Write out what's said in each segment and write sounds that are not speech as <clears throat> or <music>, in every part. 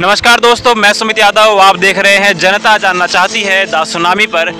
नमस्कार दोस्तों, मैं सुमित यादव, आप देख रहे हैं जनता जानना चाहती है दा सुनामी पर।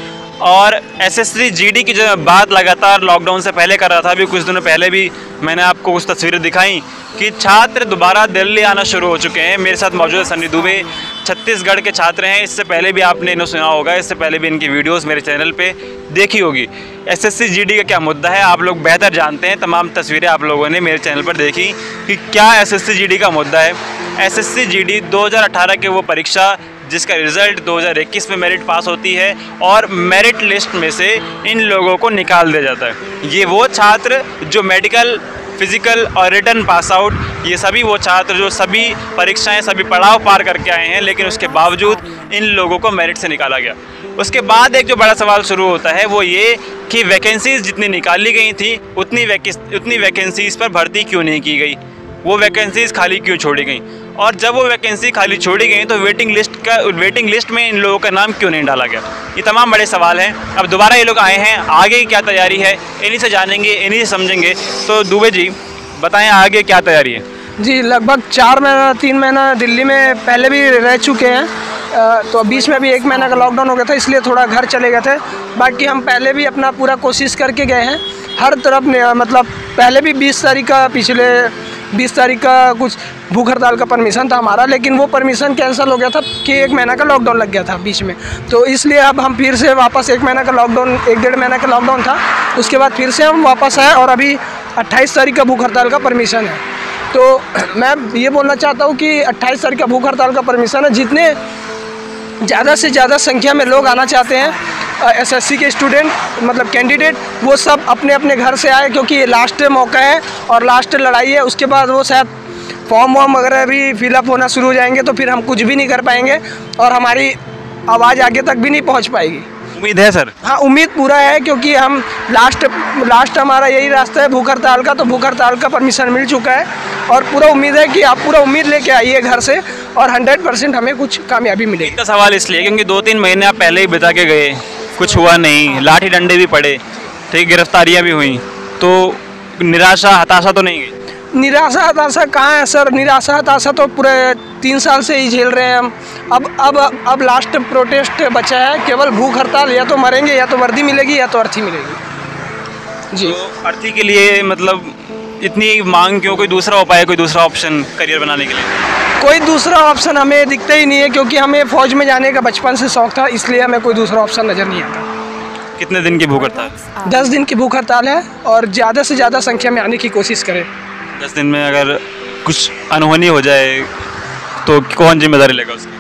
और एसएससी जीडी की जो बात लगातार लॉकडाउन से पहले कर रहा था, अभी कुछ दिनों पहले भी मैंने आपको कुछ तस्वीरें दिखाई कि छात्र दोबारा दिल्ली आना शुरू हो चुके हैं। मेरे साथ मौजूद है सन्नी दुबे, छत्तीसगढ़ के छात्र हैं। इससे पहले भी आपने इन्हें सुना होगा, इससे पहले भी इनकी वीडियोस मेरे चैनल पे देखी होगी। एसएससी जीडी का क्या मुद्दा है, आप लोग बेहतर जानते हैं। तमाम तस्वीरें आप लोगों ने मेरे चैनल पर देखी कि क्या एसएससी जीडी का मुद्दा है। एसएससी जीडी 2018 के वो परीक्षा, जिसका रिज़ल्ट 2021 में मेरिट पास होती है और मेरिट लिस्ट में से इन लोगों को निकाल दिया जाता है। ये वो छात्र जो मेडिकल फ़िज़िकल और रिटर्न पास आउट ये सभी वो छात्र जो सभी परीक्षाएँ, सभी पड़ाव पार करके आए हैं, लेकिन उसके बावजूद इन लोगों को मेरिट से निकाला गया। उसके बाद एक जो बड़ा सवाल शुरू होता है, वो ये कि वैकेंसीज़ जितनी निकाली गई थी, उतनी वैके उतनी वैकेंसीज़ पर भर्ती क्यों नहीं की गई? वो वैकेंसीज़ खाली क्यों छोड़ी गई? और जब वो वैकेंसी खाली छोड़ी गई तो वेटिंग लिस्ट का वेटिंग लिस्ट में इन लोगों का नाम क्यों नहीं डाला गया? ये तमाम बड़े सवाल हैं। अब दोबारा ये लोग आए हैं, आगे क्या तैयारी है, इन्हीं से जानेंगे, इन्हीं से समझेंगे। तो दुबे जी, बताएँ आगे क्या तैयारी है? जी, लगभग चार महीना, तीन महीना दिल्ली में पहले भी रह चुके हैं। तो बीच में भी एक महीना का लॉकडाउन हो गया था, इसलिए थोड़ा घर चले गए थे। बाकी हम पहले भी अपना पूरा कोशिश करके गए हैं। हर तरफ़ मतलब पहले भी बीस तारीख का पिछले बीस तारीख का कुछ भूख हड़ताल का परमिशन था हमारा, लेकिन वो परमिशन कैंसिल हो गया था कि एक महीना का लॉकडाउन लग गया था बीच में। तो इसलिए अब हम फिर से वापस एक महीना का लॉकडाउन एक डेढ़ महीना का लॉकडाउन था। उसके बाद फिर से हम वापस आए और अभी अट्ठाईस तारीख का भूख हड़ताल का परमिशन है। तो <clears throat> मैं ये बोलना चाहता हूँ कि अट्ठाईस तारीख का भूख हड़ताल का परमिशन है। जितने ज़्यादा से ज़्यादा संख्या में लोग आना चाहते हैं। एसएससी के स्टूडेंट मतलब कैंडिडेट वो सब अपने अपने घर से आए क्योंकि ये लास्ट मौका है और लास्ट लड़ाई है। उसके बाद वो शायद फॉर्म वॉर्म वगैरह भी फिलअप होना शुरू हो जाएँगे तो फिर हम कुछ भी नहीं कर पाएँगे और हमारी आवाज़ आगे तक भी नहीं पहुँच पाएगी। उम्मीद है सर? हाँ उम्मीद पूरा है क्योंकि हम लास्ट लास्ट हमारा यही रास्ता है भूख हड़ताल का तो भूख हड़ताल का परमिशन मिल चुका है। और पूरा उम्मीद है कि आप पूरा उम्मीद लेके आइए घर से और हंड्रेड परसेंट हमें कुछ कामयाबी मिलेगी सवाल इसलिए क्योंकि दो तीन महीने आप पहले ही बिता के गए कुछ हुआ नहीं लाठी डंडे भी पड़े ठीक गिरफ्तारियाँ भी हुई तो निराशा हताशा तो नहीं गई? निराशा हताशा कहाँ है सर? निराशा हताशा तो पूरे तीन साल से ही झेल रहे हैं हम। अब अब अब लास्ट प्रोटेस्ट बचा है केवल भूख हड़ताल या तो मरेंगे या तो वर्दी मिलेगी या तो अर्थी मिलेगी। जी। तो अर्थी के लिए मतलब इतनी मांग क्यों? कोई दूसरा उपाय कोई दूसरा ऑप्शन करियर बनाने के लिए? कोई दूसरा ऑप्शन हमें दिखता ही नहीं है क्योंकि हमें फ़ौज में जाने का बचपन से शौक था इसलिए हमें कोई दूसरा ऑप्शन नज़र नहीं आता। कितने दिन की भूख हड़ताल? दस दिन की भूख हड़ताल है और ज़्यादा से ज़्यादा संख्या में आने की कोशिश करें। दस दिन में अगर कुछ अनहोनी हो जाए तो कौन ज़िम्मेदारी लेगा उसकी?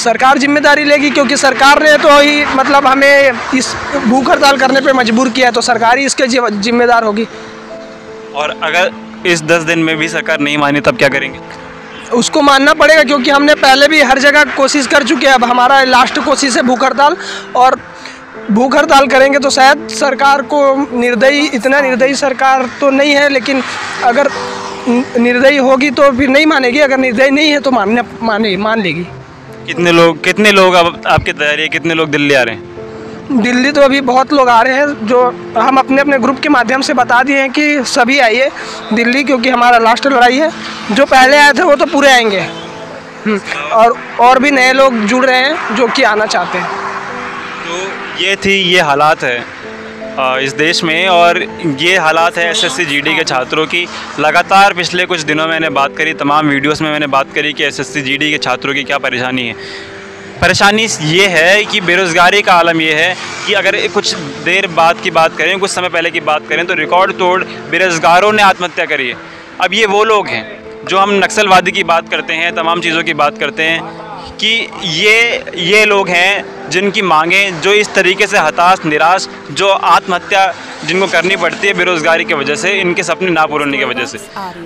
सरकार ज़िम्मेदारी लेगी क्योंकि सरकार ने तो ही मतलब हमें इस भूख हड़ताल करने पे मजबूर किया है तो सरकार ही इसके जिम्मेदार होगी। और अगर इस दस दिन में भी सरकार नहीं मानी तब क्या करेंगे? उसको मानना पड़ेगा क्योंकि हमने पहले भी हर जगह कोशिश कर चुके हैं। अब हमारा लास्ट कोशिश है भूख हड़ताल और भूख हड़ताल करेंगे तो शायद सरकार को निर्दयी इतना निर्दयी सरकार तो नहीं है लेकिन अगर निर्दयी होगी तो फिर नहीं मानेगी अगर निर्दयी नहीं है तो मानने माने मान लेगी। कितने लोग कितने लोग अब आपकी तैयारी कितने लोग दिल्ली आ रहे हैं? दिल्ली तो अभी बहुत लोग आ रहे हैं जो हम अपने अपने ग्रुप के माध्यम से बता दिए हैं कि सभी आइए दिल्ली क्योंकि हमारा लास्ट लड़ाई है। जो पहले आए थे वो तो पूरे आएँगे। हम्म, और और भी नए लोग जुड़ रहे हैं जो कि आना चाहते हैं। तो ये थी ये हालात है इस देश में और ये हालात है एसएससी जीडी के छात्रों की। लगातार पिछले कुछ दिनों मैंने बात करी तमाम वीडियोस में मैंने बात करी कि एसएससी जीडी के छात्रों की क्या परेशानी है। परेशानी ये है कि बेरोज़गारी का आलम ये है कि अगर कुछ देर बाद की बात करें, कुछ समय पहले की बात करें तो रिकॉर्ड तोड़ बेरोज़गारों ने आत्महत्या करी है। अब ये वो लोग हैं जो हम नक्सलवादी की बात करते हैं, तमाम चीज़ों की बात करते हैं कि ये ये लोग हैं जिनकी मांगें, जो इस तरीके से हताश, निराश, जो आत्महत्या जिनको करनी पड़ती है बेरोज़गारी की वजह से, इनके सपने ना पूरे होने की वजह से।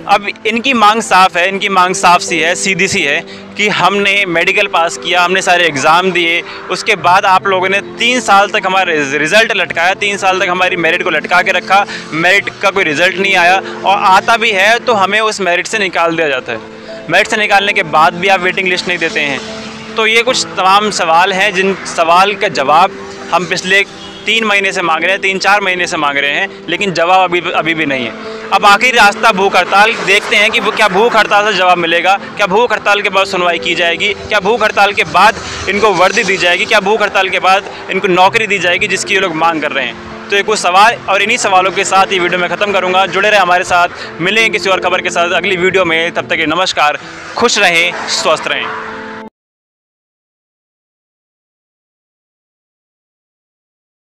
अब इनकी मांग साफ़ है, इनकी मांग साफ़ सी है, सीधी सी है कि हमने मेडिकल पास किया, हमने सारे एग्ज़ाम दिए, उसके बाद आप लोगों ने तीन साल तक हमारा रिज़ल्ट लटकाया, तीन साल तक हमारी मेरिट को लटका के रखा, मेरिट का कोई रिज़ल्ट नहीं आया, और आता भी है तो हमें उस मेरिट से निकाल दिया जाता है। मेरिट से निकालने के बाद भी आप वेटिंग लिस्ट नहीं देते हैं। तो ये कुछ तमाम सवाल हैं, जिन सवाल का जवाब हम पिछले तीन महीने से मांग रहे हैं, तीन चार महीने से मांग रहे हैं, लेकिन जवाब अभी अभी भी नहीं है। अब आखिरी रास्ता भूख हड़ताल, देखते हैं कि क्या भूख हड़ताल से जवाब मिलेगा, क्या भूख हड़ताल के बाद सुनवाई की जाएगी, क्या भूख हड़ताल के बाद इनको वर्दी दी जाएगी, क्या भूख हड़ताल के बाद इनको नौकरी दी जाएगी, जिसकी ये लोग मांग कर रहे हैं। तो ये कुछ सवाल और इन्हीं सवालों के साथ ही वीडियो में ख़त्म करूँगा। जुड़े रहे हमारे साथ। मिलेंगे किसी और खबर के साथ अगली वीडियो में। तब तक ये नमस्कार। खुश रहें, स्वस्थ रहें।